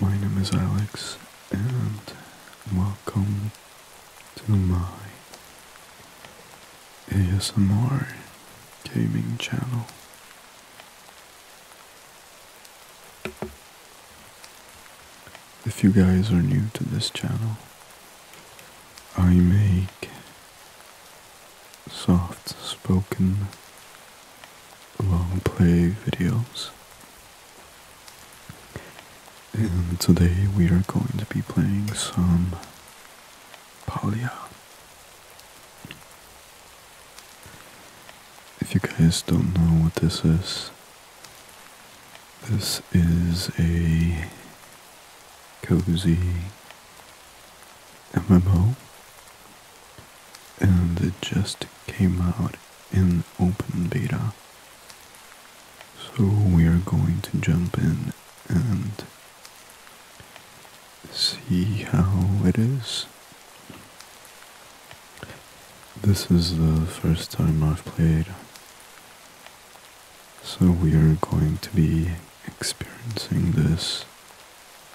My name is Alex, and welcome to my ASMR gaming channel. If you guys are new to this channel, I make soft spoken long play videos. And today we are going to be playing some Palia. If you guys don't know what this is, this is a cozy MMO and it just came out in open beta. So we are going to jump in and see how it is. This is the first time I've played, so we are going to be experiencing this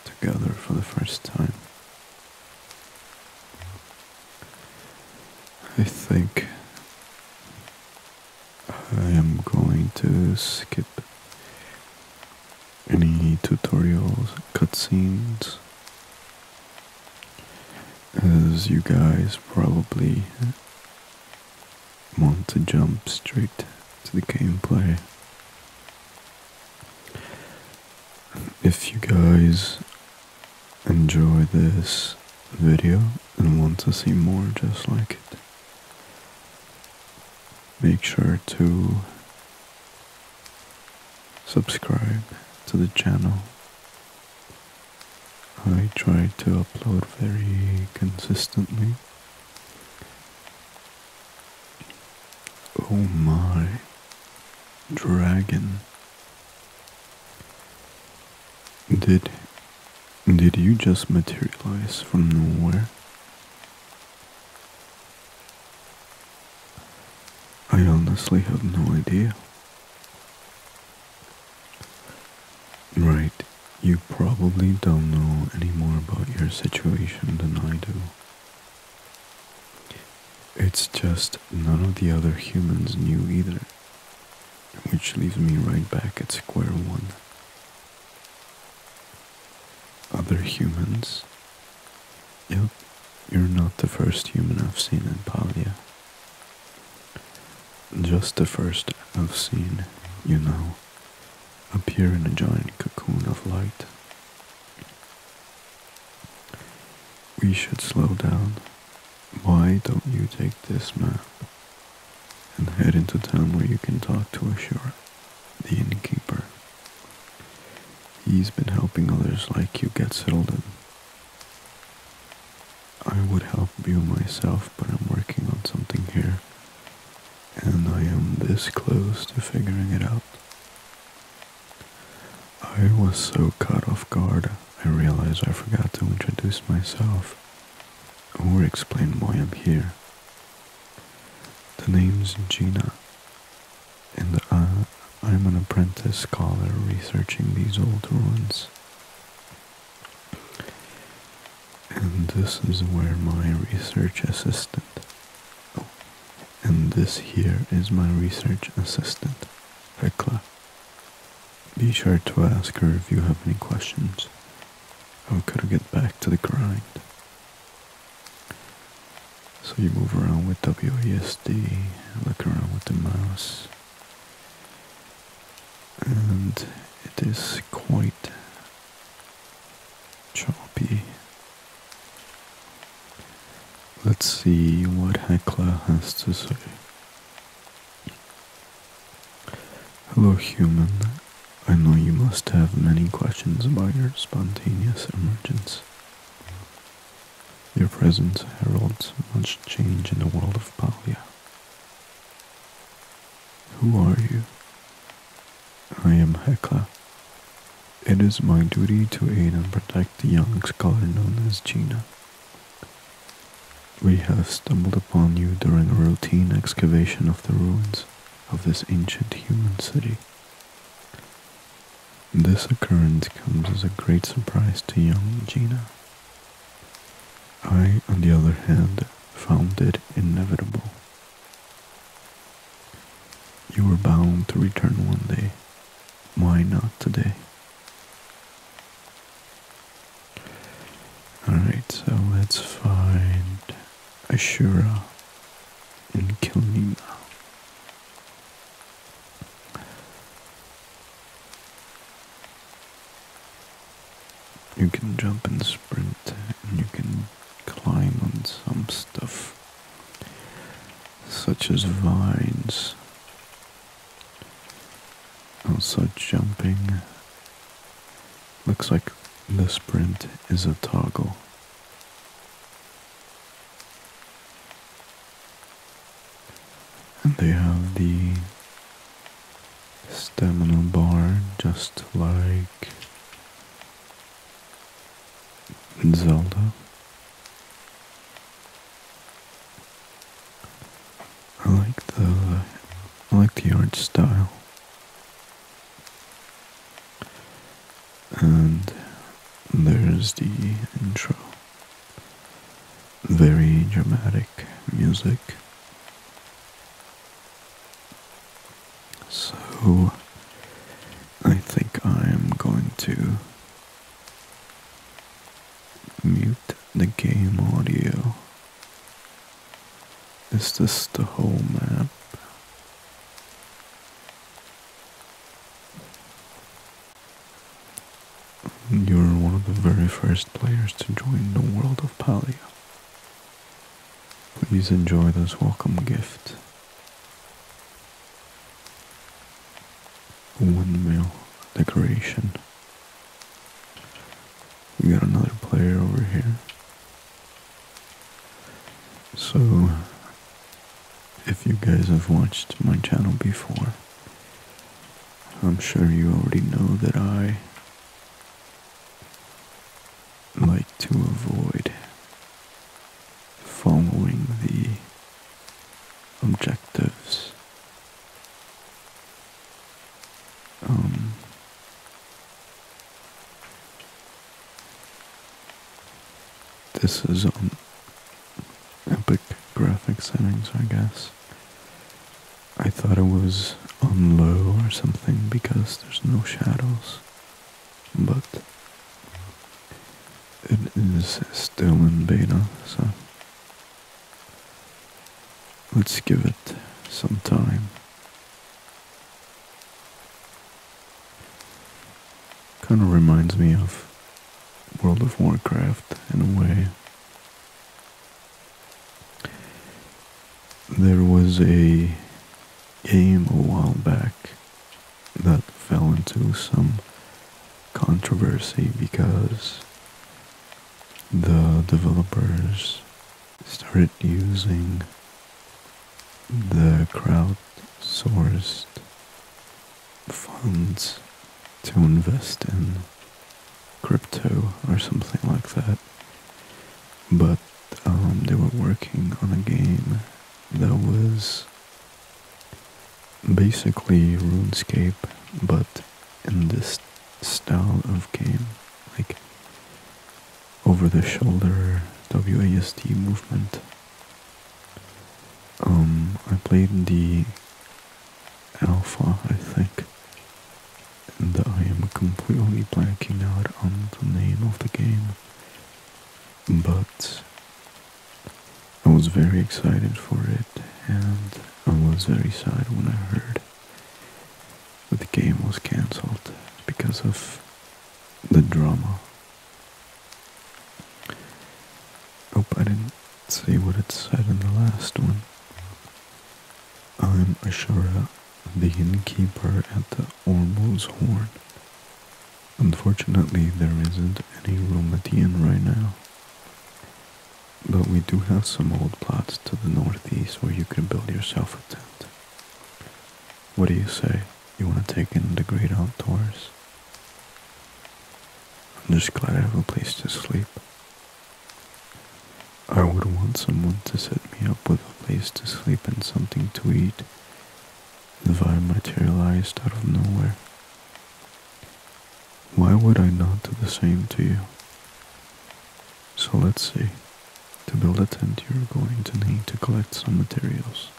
together for the first time. I think I am going to skip any tutorials, cutscenes, as you guys probably want to jump straight to the gameplay. If you guys enjoy this video and want to see more just like it, make sure to subscribe to the channel. I try to upload very consistently. Oh my dragon. Did did you just materialize from nowhere? I honestly have no idea. Right, you probably don't know any more about your situation than I do. It's just none of the other humans knew either, which leaves me right back at square one. Other humans? Yep, you're not the first human I've seen in Palia. Just the first I've seen, you know, appear in a giant cocoon of light. We should slow down. Why don't you take this map and head into town where you can talk to Ashura, the innkeeper? He's been helping others like you get settled in. I would help you myself, but I'm working on something here, and I am this close to figuring it out. I was so caught off guard, I realized I forgot to introduce myself or explain why I'm here. The name's Jina, and uh, I'm an apprentice scholar researching these old ruins. And this is where my research assistant. Oh, and this here is my research assistant, Hekla. Be sure to ask her if you have any questions. How could I get back to the grind? So you move around with WASD, look around with the mouse, and it is quite choppy. Let's see what Hekla has to say. Hello, human. Know you must have many questions about your spontaneous emergence. Your presence heralds much change in the world of Palia. Who are you? I am Hekla. It is my duty to aid and protect the young scholar known as Jina. We have stumbled upon you during a routine excavation of the ruins of this ancient human city. This occurrence comes as a great surprise to young Jina. I, on the other hand, found it inevitable. You were bound to return one day. Why not today? Alright, so let's find Ashura in Kilima. You can jump and sprint, and you can climb on some stuff, such as vines. Also, jumping looks like the sprint is a toggle. And they have the stamina bar just like Zelda. I like the I like the art style. And there's the intro. Very dramatic music. So I think I am going to mute the game audio. Is this the whole map? You're one of the very first players to join the world of Palia. Please enjoy this welcome gift. Windmill decoration. We got another player over here. So, if you guys have watched my channel before, I'm sure you already know that I like to avoid following the objectives. Um, this is on epic graphic settings, I guess. I thought it was on low or something because there's no shadows, but it is still in beta, so let's give it some time. Kind of reminds me of World of Warcraft in a way. There was a game a while back that fell into some controversy because the developers started using the crowd-sourced funds to invest in crypto or something like that. But um, they were working on a game that was basically RuneScape, but in this style of game, like over the shoulder WASD movement. Um, I played the alpha, I think, and I am completely blanking out on the name of the game, but I was very excited for it, and I was very sad when I heard that the game was cancelled because of the drama. Hope I didn't say what it said in the last one. I'm Ashura, the innkeeper at the Ormo's Horn. Unfortunately, there isn't any room at the inn right now. But we do have some old plots to the northeast where you can build yourself a tent. What do you say? You want to take in the great outdoors? I'm just glad I have a place to sleep. I would want someone to set me up with a place to sleep and something to eat. The vibe materialized out of nowhere. why would I not do the same to you? So let's see. Build a tent, you're going to need to collect some materials.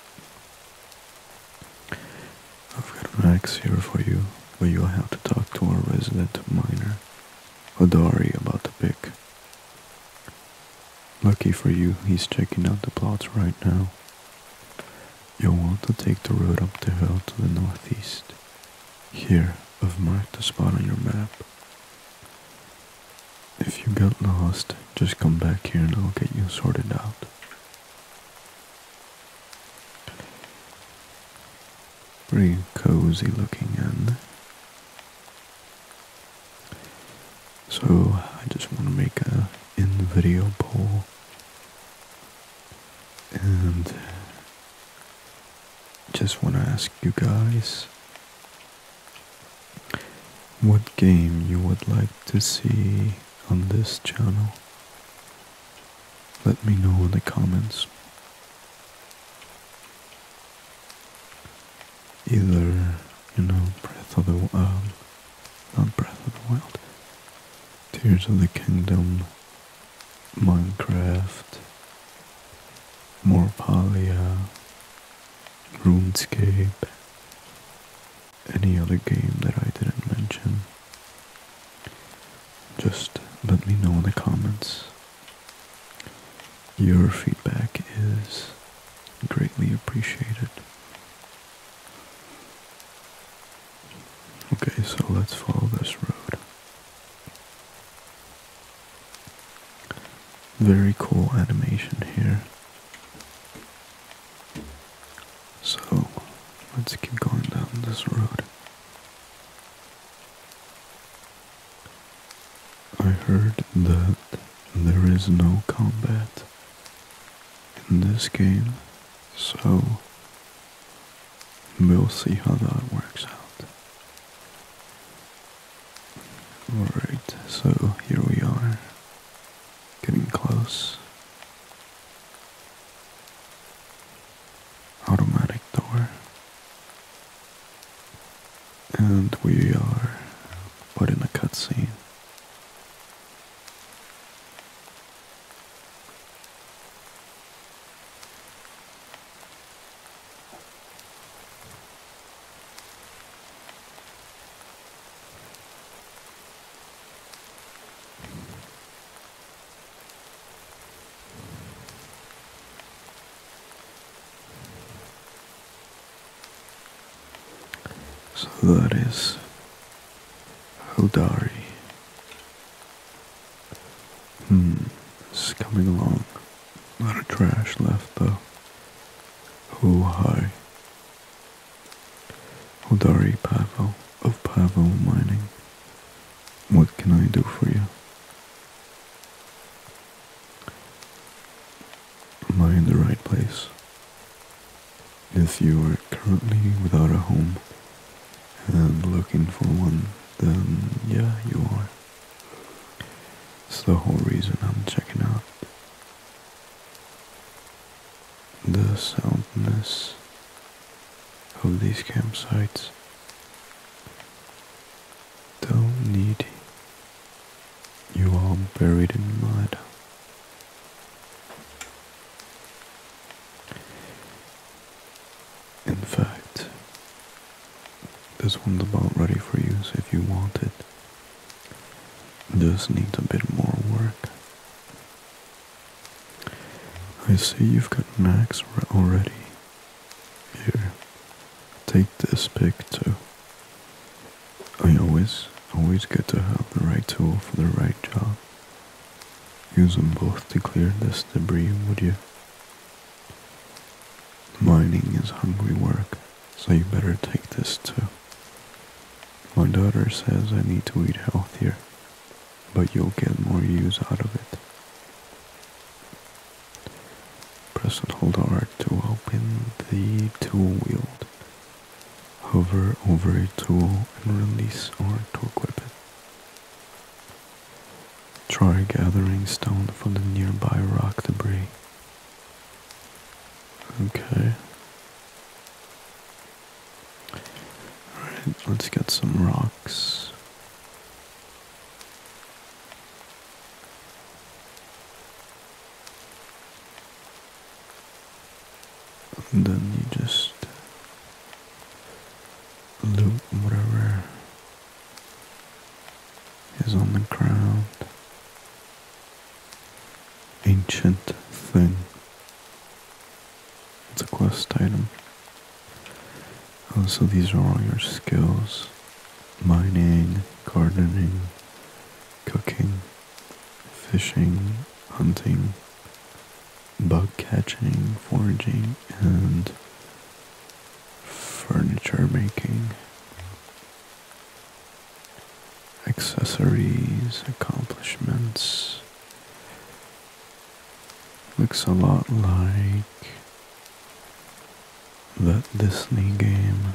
I've got an axe here for you, but you'll have to talk to our resident miner, Hodari, about the pick. Lucky for you, he's checking out the plots right now. You'll want to take the road up the hill to the northeast. Here, I've marked the spot on your map. Get lost, just come back here and I'll get you sorted out. Pretty cozy looking in. So I just want to make a in video poll and just want to ask you guys what game you would like to see on this channel. Let me know in the comments. Either, you know, Breath of the um, not Breath of the Wild, Tears of the Kingdom, Minecraft, more Palia, RuneScape, any other game that I didn't mention. Just let me know in the comments. Your feedback is greatly appreciated. Okay, so let's follow this road. Very cool animation here. So, let's keep going down this road. I heard that there is no combat in this game, so we'll see how that works out. Alright, so here we are, getting close. Automatic door. And we are put in a cutscene. So that is Hodari. Hmm, it's coming along. Not a trash left though. Oh hi. Hodari Pavo of Pavo Mining. What can I do for you? Am I in the right place? If you are currently without a home and looking for one, then yeah, you are. It's the whole reason I'm checking out the soundness of these campsites. Don't need you all buried in mud. In fact, this one's about ready for use if you want it. Just needs a bit more work. I see you've got an axe already. Here, take this pick too. I always, always get to have the right tool for the right job. Use them both to clear this debris, would you? Mining is hungry work, so you better take this too. My daughter says I need to eat healthier, but you'll get more use out of it. Press and hold R to open the tool wield. Hover over a tool and release R to equip it. Try gathering stone from the nearby rock debris. Okay. Alright, let's get some rocks. And then you just loot whatever is on the ground. Ancient thing. It's a quest item. Also, these are all your skills mining, gardening, cooking, fishing, hunting, bug catching, foraging, and furniture making, accessories, accomplishments. Looks a lot like that Disney game.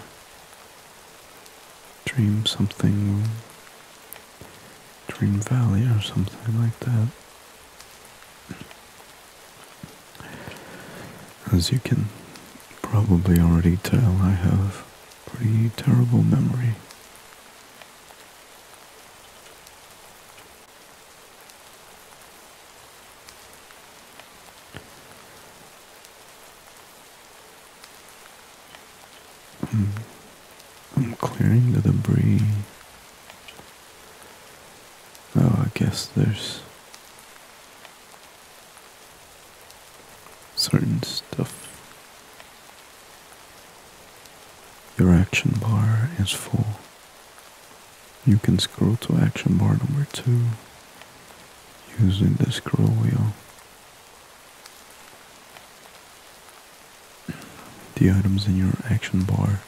Dream something, Dream Valley or something like that. As you can probably already tell, I have pretty terrible memory. Hmm. I'm clearing the debris. Oh, I guess there's certain stuff. Your action bar is full. You can scroll to action bar number two using the scroll wheel. The items in your action bar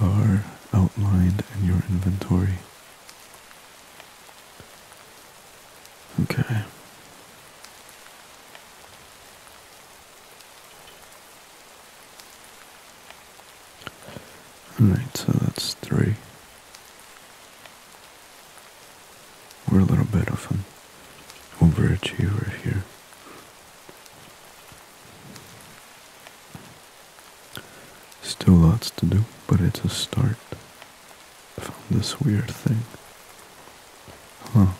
are outlined in your inventory. Okay. Alright, so that's three. We're a little bit of an overachiever here. Still lots to do, but it's a start. I found this weird thing. Huh.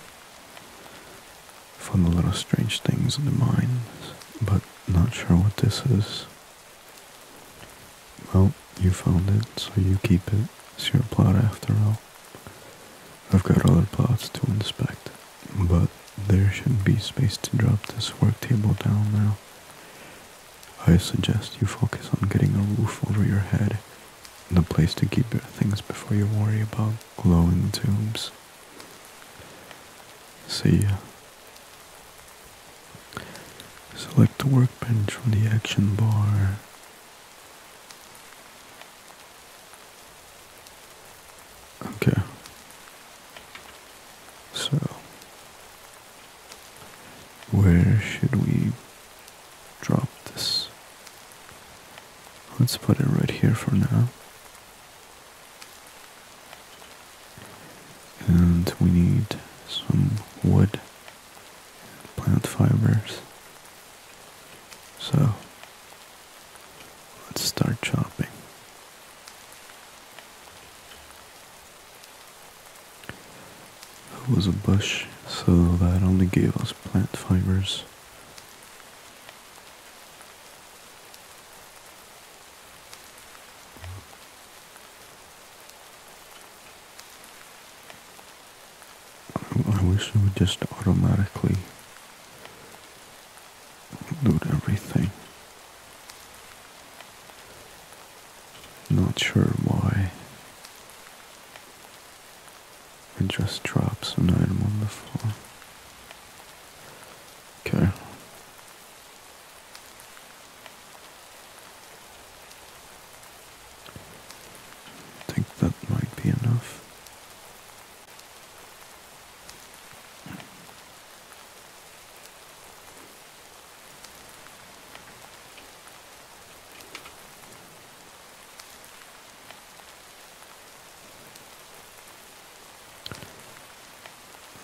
Found a lot of strange things in the mines, but not sure what this is. Well, you found it, so you keep it. It's your plot after all. I've got other plots to inspect, but there should be space to drop this work table down now. I suggest you focus on getting a roof over your head and a place to keep your things before you worry about glowing tombs. See ya. Select the workbench from the action bar. Okay. So, where should we drop this? Let's put it right here for now. And we need some wood, So, let's start chopping. It was a bush, so that only gave us plant fibers. I wish it would just automatically loot everything. Not sure why. It just drops an item on the floor. Okay. I think that might be enough.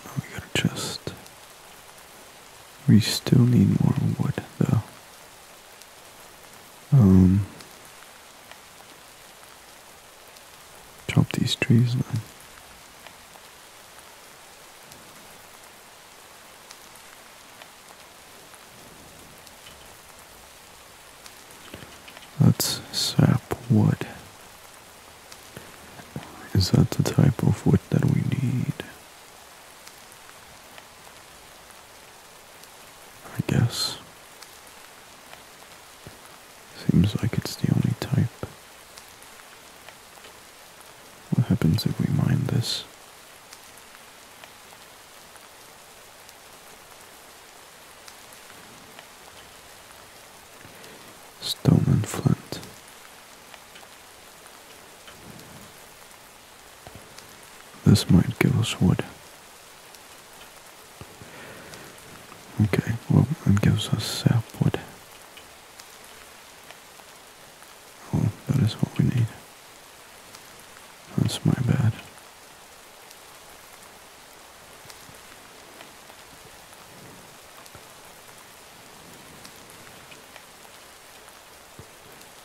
Now we got a chest. We still need more wood though. Um chop these trees then. wood. Is that the type of wood that we need? I guess. Seems like it's the only type. What happens if we mine this? Stone and flint. This might give us wood. Okay, well, it gives us sapwood. Oh, that is what we need. That's my bad.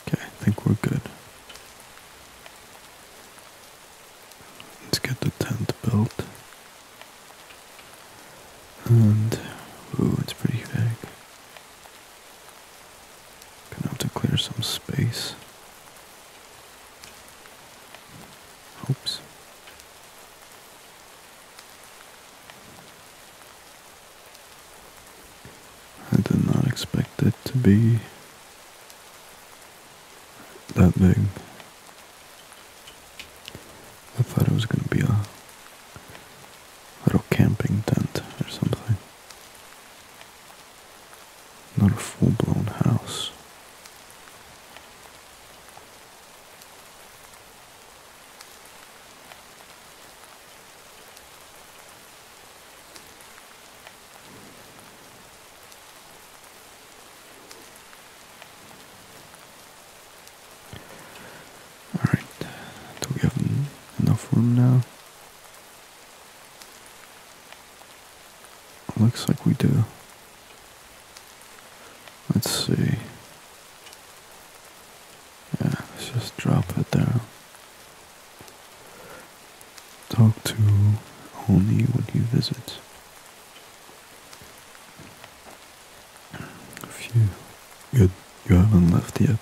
Okay, I think we're good. Let's get the tent built. And, ooh, it's pretty big. Gonna have to clear some space. Oops. I did not expect it to be that big. I thought it was going to be a little camping tent or something. Not a full blown house. Alright, do we have en- enough room now? Looks like we do. Let's see. Yeah, let's just drop it down. Talk to only when he visits. Phew. Good. You haven't left yet.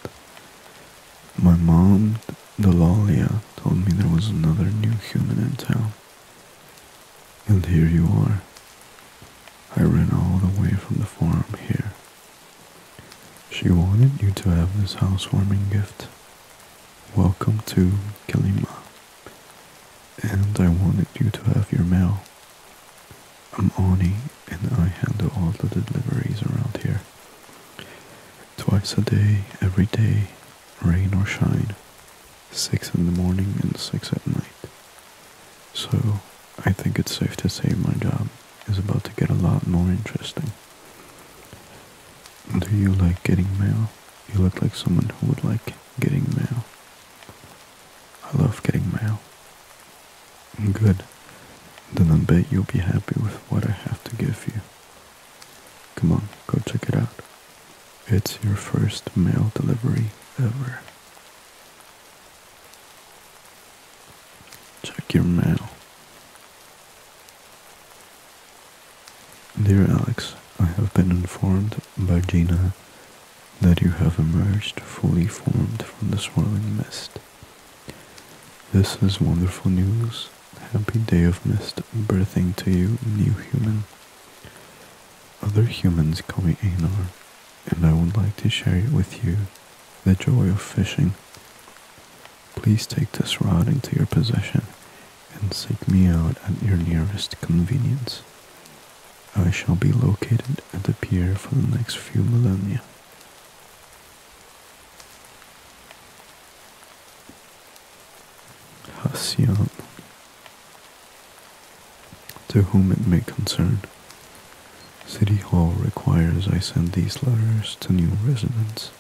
My mom, Delaila, told me there was another new human in town. And here you are. I ran all the way from the farm here. She wanted you to housewarming gift. Welcome to Kilima. And I wanted you to have your mail. I'm Auni, and I handle all the deliveries around here. Twice a day, every day, rain or shine, six in the morning and six at night. So, I think it's safe to say my job is about to get a lot more interesting. Do you like getting mail? You look like someone who would like getting mail. I love getting mail. Good. Then I bet you'll be happy with what I have to give you. Come on, go check it out. It's your first mail delivery ever. Check your mail. Dear Alex, I have been informed by Jina that you have emerged fully formed from the swirling mist. This is wonderful news. Happy day of mist birthing to you, new human. Other humans call me Einar, and I would like to share with you the joy of fishing. Please take this rod into your possession and seek me out at your nearest convenience. I shall be located at the pier for the next few millennia. Hassian. To whom it may concern, City Hall requires I send these letters to new residents.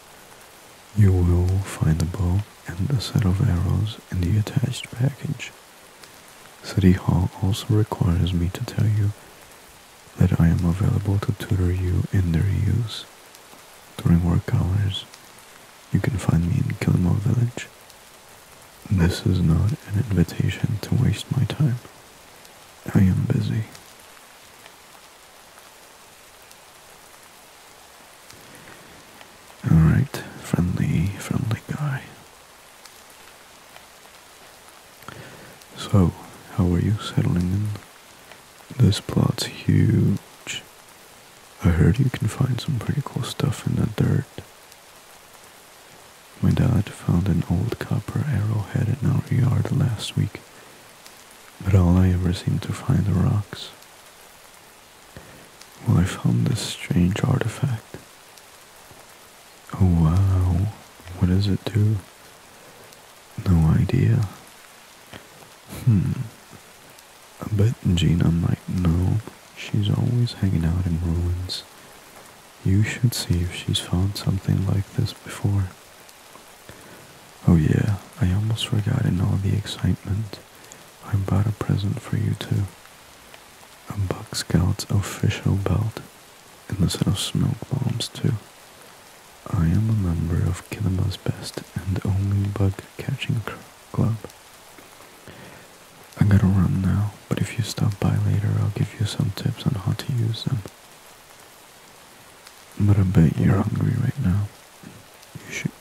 You will find a bow and a set of arrows in the attached package. City Hall also requires me to tell you that I am available to tutor you in their use. During work hours, you can find me in Kilima Village. This is not an invitation to waste my time. I am busy. Alright, friendly, friendly guy. So, how are you settling in? This plot's huge. I heard you can find some pretty cool stuff in the dirt. My dad found an old copper arrowhead in our yard last week, but all I ever seem to find are rocks. Well, I found this strange artifact. Oh wow, what does it do? No idea. Hmm. I bet Jina might know. She's always hanging out in ruins. You should see if she's found something like this before. Oh yeah, I almost forgot in all the excitement. I bought a present for you too. A Bug Scouts official belt and a set of smoke bombs too. I am a member of Kilima's best and only bug catching club. I gotta run now, but if you stop by later, I'll give you some tips on how to use them. But I bet you're hungry right now.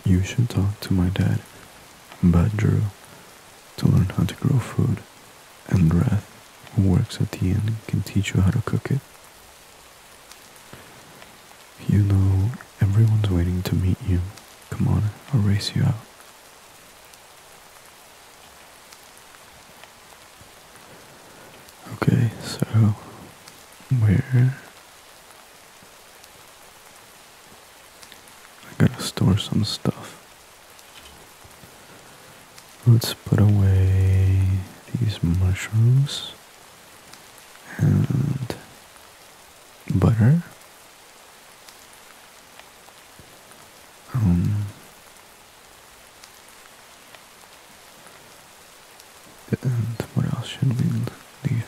You should, talk to my dad, Badruu, to learn how to grow food, and Reth, who works at the inn, can teach you how to cook it. You know, everyone's waiting to meet you. Come on, I'll race you out. Okay, so where I gotta store some stuff. Let's put away these mushrooms and butter. Um, and what else should we leave?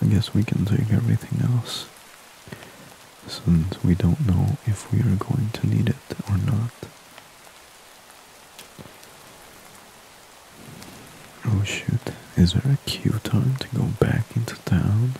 I guess we can take everything else since we don't know if we are going to need it or not. Oh shoot, is there a queue time to go back into town?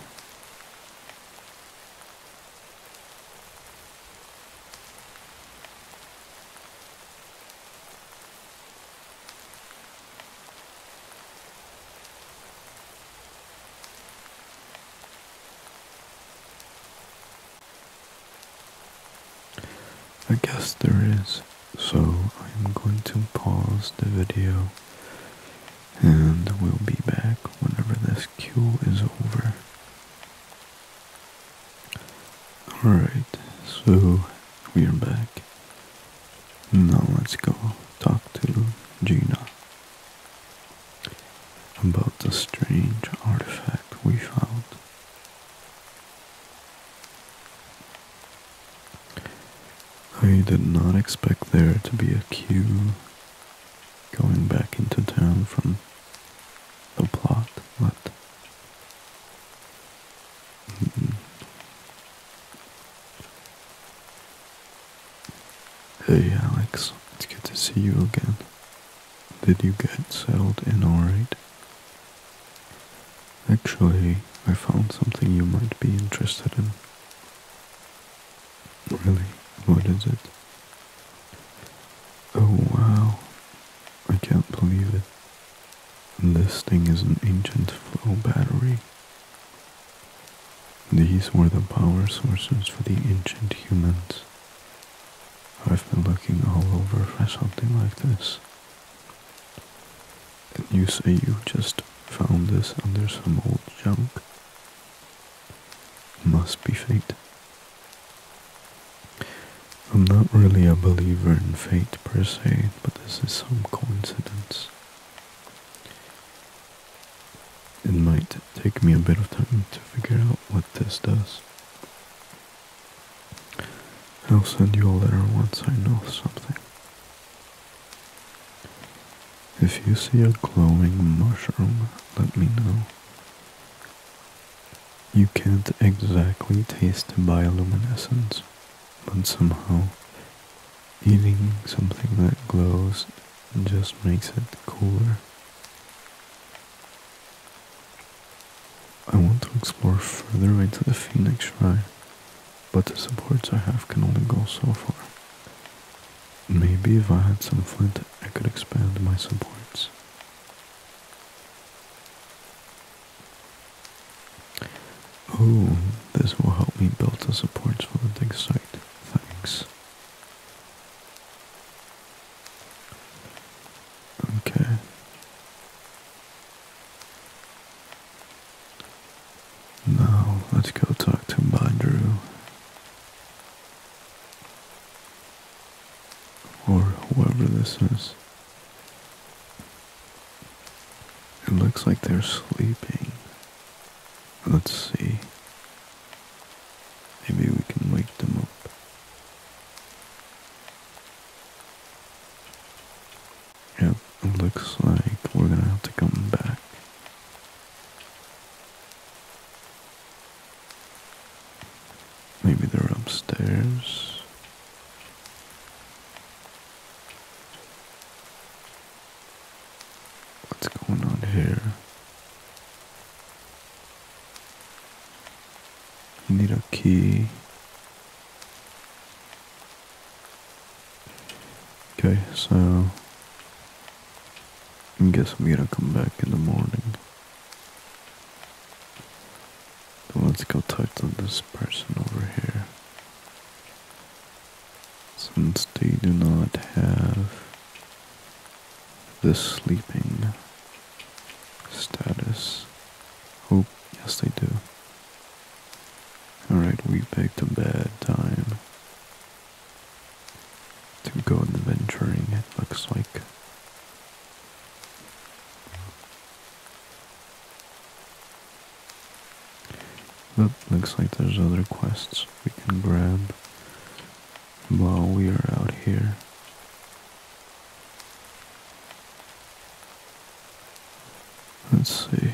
I guess there is, so I'm going to pause the video and we'll be back whenever this queue is over. Alright, so we are back. Now let's go talk to Jina about the strange artifact we found. I did not expect there to be a queue going back into town from the plot, but mm. Hey Alex, it's good to see you again. Did you get settled in alright? Actually, I found something you might be interested in. Really? What is it? Oh wow, I can't believe it. This thing is an ancient flow battery. These were the power sources for the ancient humans. I've been looking all over for something like this. And you say you just found this under some old junk? Must be fate. I'm not really a believer in fate per se, but this is some coincidence. It might take me a bit of time to figure out what this does. I'll send you a letter once I know something. If you see a glowing mushroom, let me know. You can't exactly taste bioluminescence, but somehow eating something that glows just makes it cooler. I want to explore further into the Phoenix Shrine, but the supports I have can only go so far. Maybe if I had some flint, I could expand my supports. Ooh, this will help me build the supports for the dig site. Okay. Now, let's go talk to Badruu. Or whoever this is. It looks like they're sleeping. Let's see. Maybe we can wake them up. Yep, it looks like we're gonna have to come back. Maybe they're upstairs. What's going on here? You need a key. Okay, so I guess I'm gonna come back in the morning. So let's go talk to this person over here. Since they do not have the sleeping status. Oh, yes they do. Alright, we picked a bad time to go adventuring, it looks like. But looks like there's other quests we can grab while we are out here. Let's see.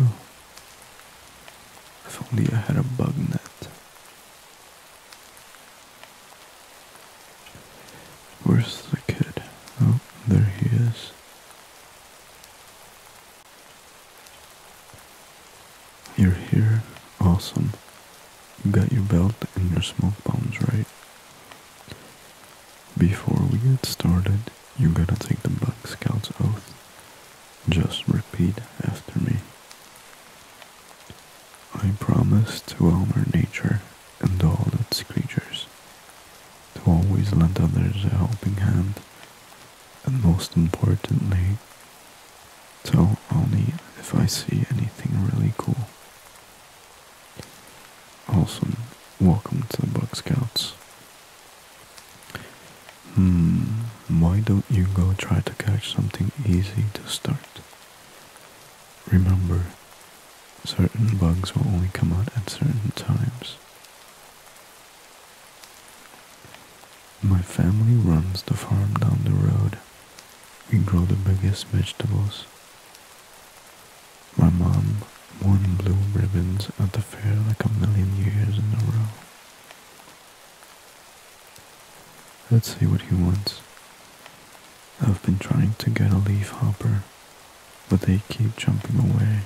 Oh. If only I had a bug net. Where's the kid? Oh, there he is. You're here. Awesome. You got your belt and your smoke bombs, right? Before we get started, you gotta take the Bug Scout's oath. Just repeat after me. I promise to honor nature and all its creatures, to always lend others a helping hand, and most importantly, tell Auni if I see anything really cool. Awesome. Welcome to the Bug Scouts. Hmm, why don't you go try to catch something easy to start? Remember, certain bugs will only come out at certain times. My family runs the farm down the road. We grow the biggest vegetables. My mom won blue ribbons at the fair like a million years in a row. Let's see what he wants. I've been trying to get a leaf hopper, but they keep jumping away.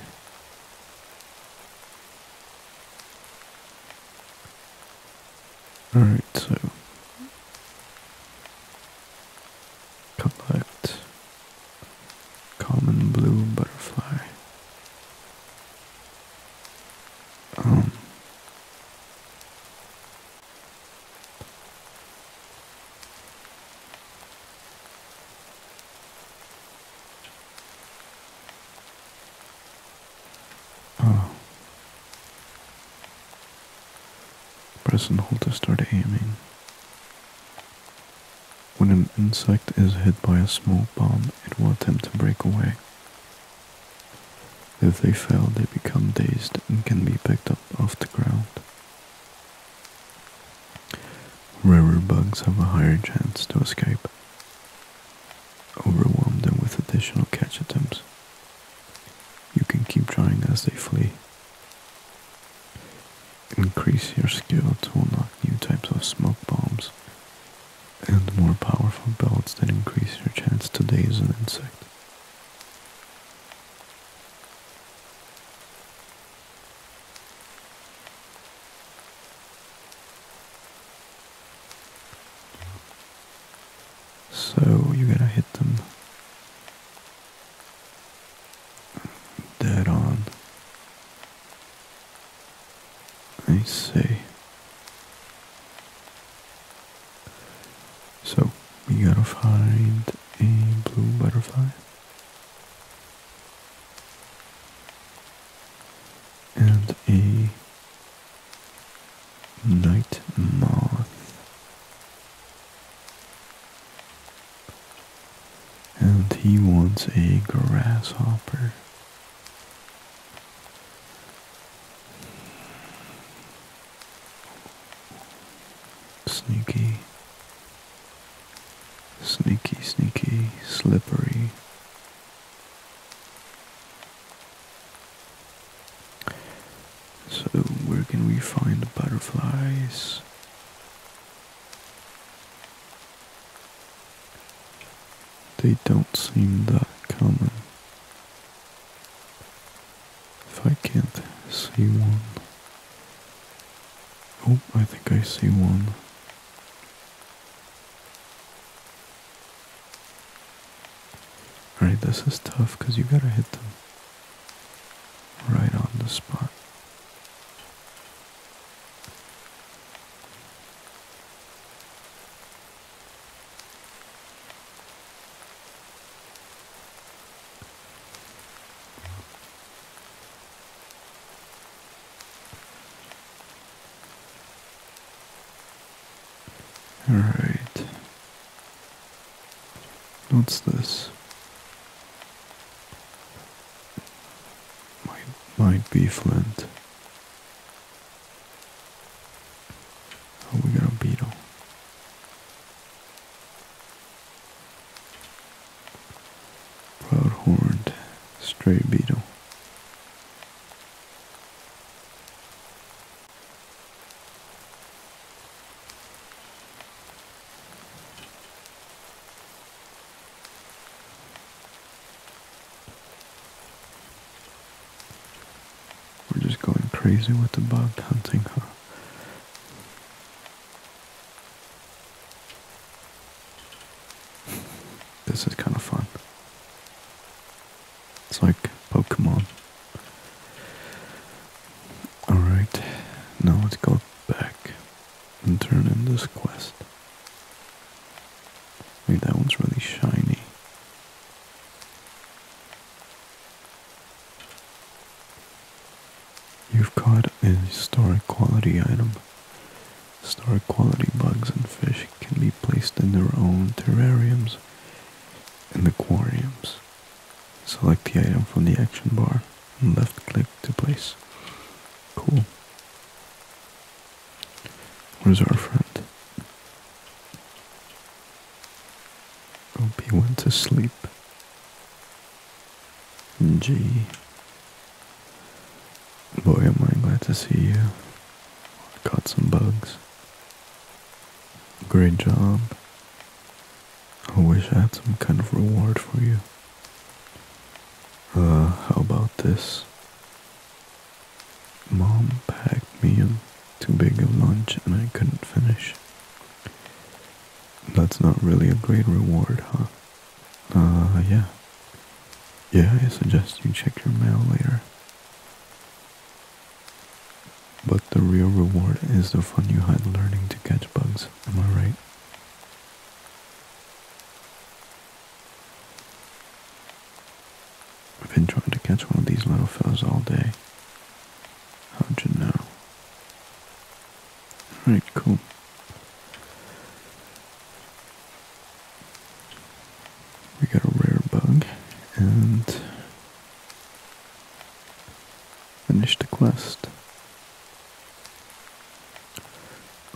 Alright, so collect common blue butterfly. Um Oh. Press and hold to start aiming. When an insect is hit by a smoke bomb, it will attempt to break away. If they fail, they become dazed and can be picked up off the ground. Rarer bugs have a higher chance to escape. Overwhelm them with additional catch attempts. You can keep trying as they flee. Increase your skill to unlock new types of smoke bombs and more powerful belts that increase your chance to daze an insect. So you gotta hit them I see. So, we gotta find a blue butterfly. And a night moth. And he wants a grasshopper. Sneaky. Sneaky, sneaky, slippery. So, where can we find the butterflies? They don't seem that common. If I can't see one. Oh, I think I see one. Alright, this is tough because you gotta hit them right on the spot. Alright. What's this? Might, might be Flint. Oh, we got a beetle. Proud horned beetle. We're just going crazy with the bug hunting, huh? This is kind of fun. It's like Pokemon. Alright, now let's go back and turn in this quest. Wait, that one's really shiny. You've caught a historic item. Historic quality bugs and fish can be placed in their own terrariums and aquariums. Select the item from the action bar and left click to place. Cool. Where's our friend? Hope he went to sleep. Gee. Boy, am I glad to see you. Caught some bugs. Great job. I wish I had some kind of reward for you. Uh, how about this? Mom packed me in too big of lunch and I couldn't finish. That's not really a great reward, huh? Uh, yeah. Yeah, I suggest you check your mail later. But the real reward is the fun you had learning to catch bugs, am I right? I've been trying to catch one of these little fellas all day. How'd you know? Alright, cool. We got a rare bug and finish the quest.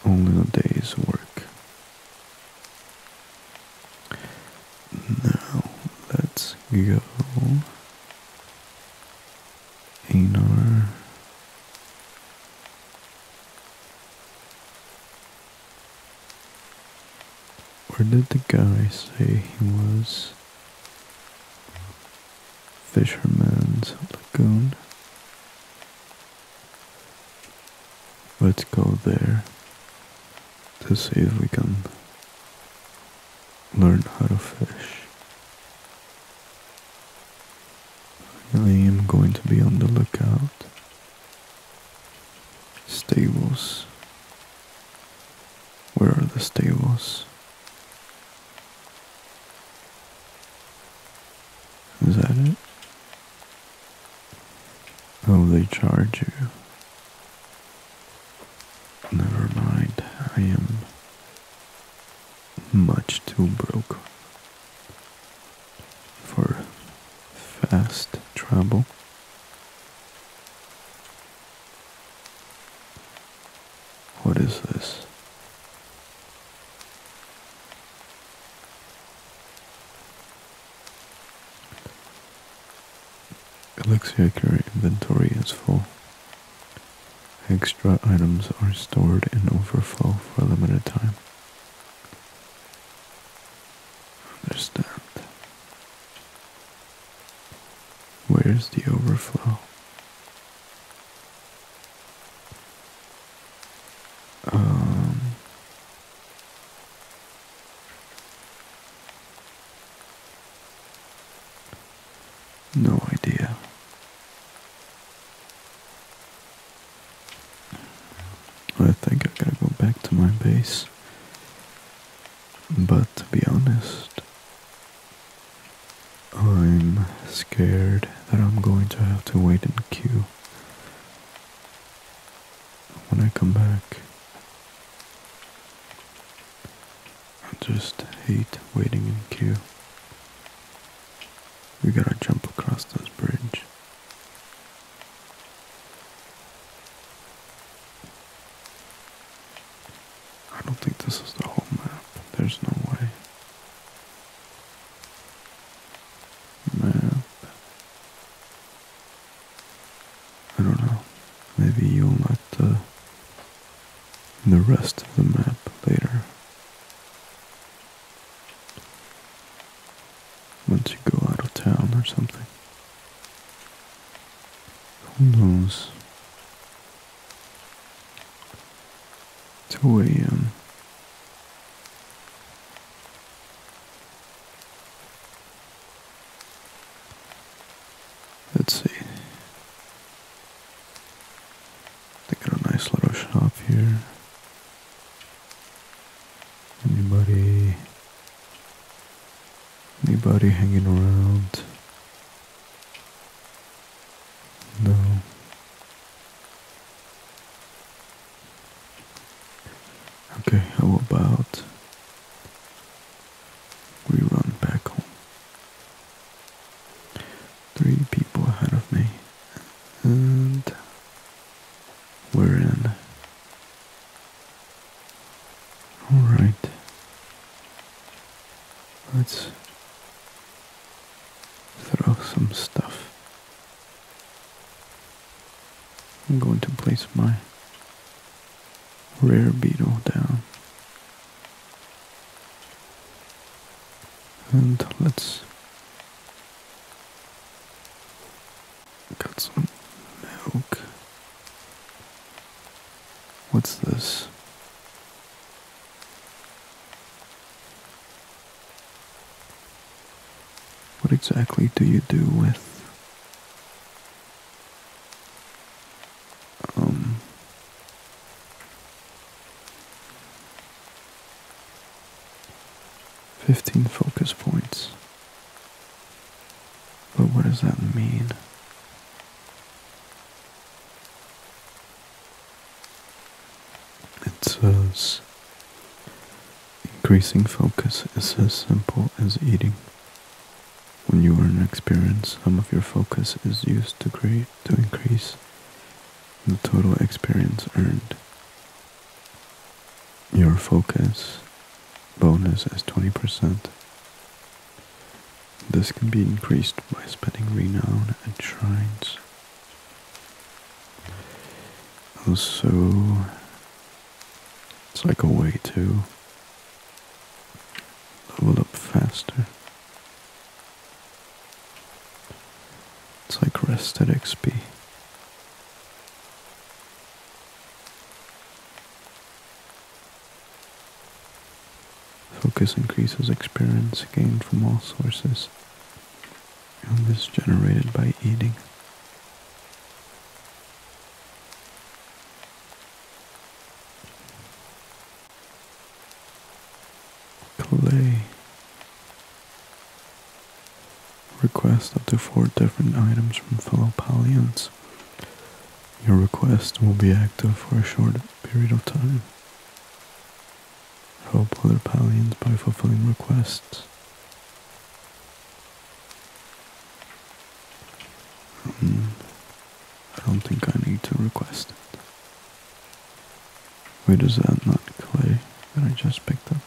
Only a day's work. Now let's go in our where did the guy say he was? Fisherman's Lagoon. Let's go there to see if we can learn how to fish. I am going to be on the lookout. Stables. Where are the stables? Is that it? Oh, they charge you. Never mind, I am much too broke for fast travel. What is this? Your inventory is full. Extra items are stored in overflow for a limited time. Understand. Where's the overflow? Um, no idea. I think I gotta go back to my base. But to be honest, I'm scared that I'm going to have to wait in queue when I come back. I just hate waiting in queue. We gotta jump across this bridge. I don't think this is the whole map. There's no way. Map. I don't know. Maybe you'll like the the rest of the map later. Once you go out of town or something. Who knows? 2 a.m. Let's see. They got a nice little shop here. Anybody? Anybody hanging around? No. Okay, how about we run back home? Three people ahead of me, and we're in. Alright. Let's throw some stuff. I'm going to place my rare beetle down. And let's got some milk. What's this? What exactly do you do with um fifteen focus points? But what does that mean? It says increasing focus is as simple as eating. When you in experience, some of your focus is used to create to increase the total experience earned. Your focus bonus is 20%. This can be increased by spending renown at shrines. Also, it's like a way to level up faster. It's like rested XP. Focus increases experience gained from all sources, and is generated by eating. clay. Request up to four different items from fellow Palians. Your request will be active for a short period of time. Help other Palians by fulfilling requests. Um, I don't think I need to request it. Wait, is that not clay that I just picked up?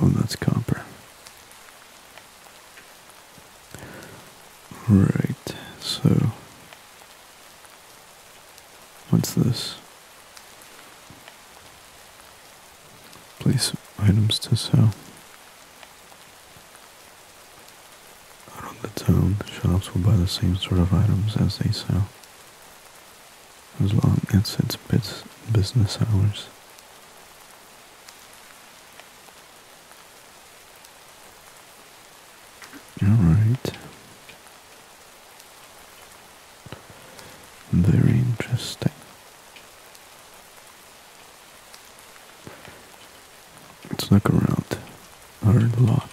Oh, that's copper. Right, so what's this? Place items to sell. Around the town, shops will buy the same sort of items as they sell, as long as it's business hours. Alright. Very interesting. Let's look around our lot.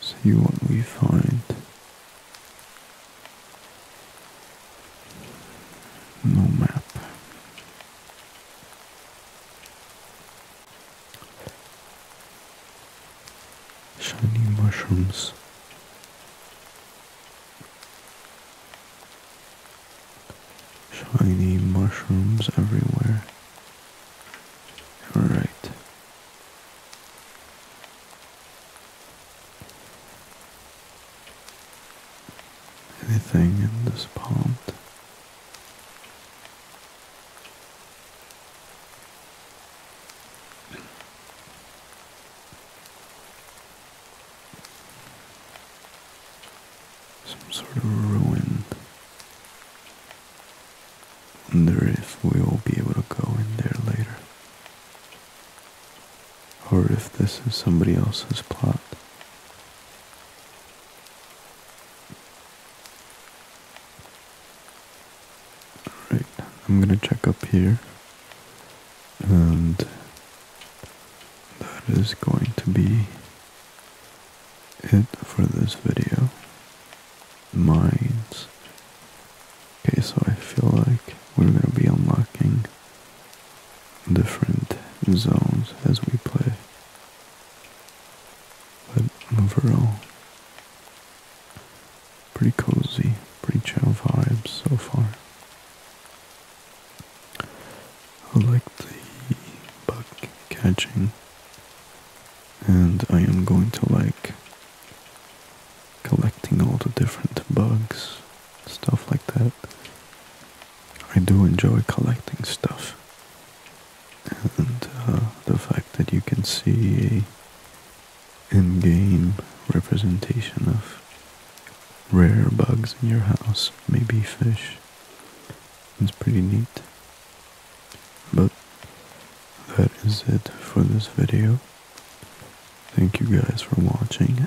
See what we find. No map. Shiny mushrooms. Shiny mushrooms everywhere. Alright. In this pond? Some sort of ruin. Wonder if we will be able to go in there later. Or if this is somebody else's plot. Alright, I'm gonna check up here. And that is going to be it for this video. Mines. Okay, so I feel like we're gonna be unlocking different zones as we play. But overall, pretty cozy, pretty chill vibes so far. I like the bug catching, and I am going to like collecting all the different bugs, stuff like that. I do enjoy collecting stuff, and uh, the fact that you can see a in-game representation of rare bugs in your house, maybe fish, it's pretty neat. But that is it for this video. Thank you guys for watching,